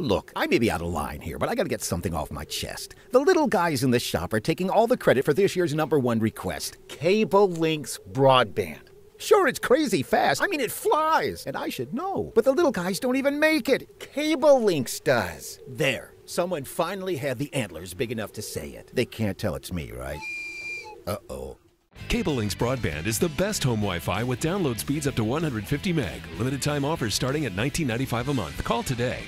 Look, I may be out of line here, but I gotta get something off my chest. The little guys in the shop are taking all the credit for this year's number one request Cablelynx Broadband. Sure, it's crazy fast. I mean, it flies, and I should know. But the little guys don't even make it. Cablelynx does. There. Someone finally had the antlers big enough to say it. They can't tell it's me, right? Uh oh. Cablelynx Broadband is the best home Wi-Fi with download speeds up to 150 meg. Limited time offers starting at 19.95 a month. Call today.